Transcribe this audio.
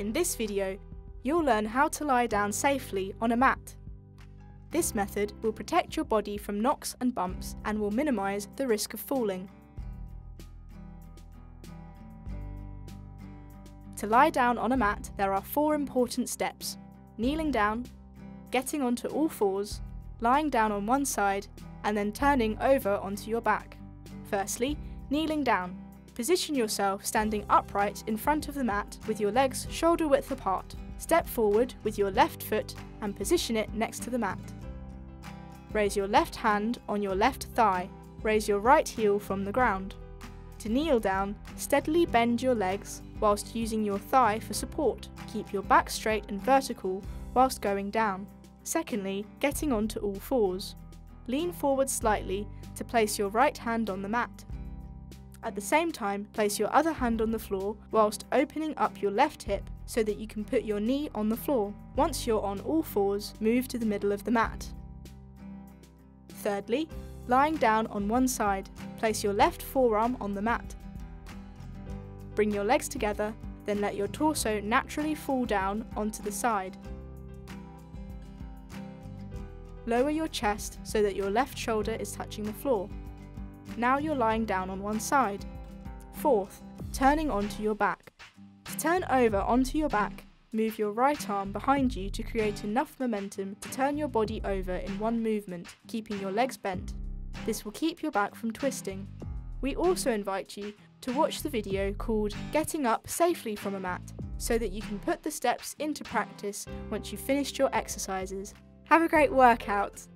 In this video, you'll learn how to lie down safely on a mat. This method will protect your body from knocks and bumps and will minimise the risk of falling. To lie down on a mat, there are four important steps kneeling down, getting onto all fours, lying down on one side, and then turning over onto your back. Firstly, kneeling down. Position yourself standing upright in front of the mat with your legs shoulder width apart. Step forward with your left foot and position it next to the mat. Raise your left hand on your left thigh. Raise your right heel from the ground. To kneel down, steadily bend your legs whilst using your thigh for support. Keep your back straight and vertical whilst going down. Secondly, getting onto all fours. Lean forward slightly to place your right hand on the mat. At the same time, place your other hand on the floor whilst opening up your left hip so that you can put your knee on the floor. Once you're on all fours, move to the middle of the mat. Thirdly, lying down on one side, place your left forearm on the mat. Bring your legs together, then let your torso naturally fall down onto the side. Lower your chest so that your left shoulder is touching the floor. Now you're lying down on one side. Fourth, turning onto your back. To turn over onto your back, move your right arm behind you to create enough momentum to turn your body over in one movement, keeping your legs bent. This will keep your back from twisting. We also invite you to watch the video called Getting Up Safely from a Mat so that you can put the steps into practice once you've finished your exercises. Have a great workout!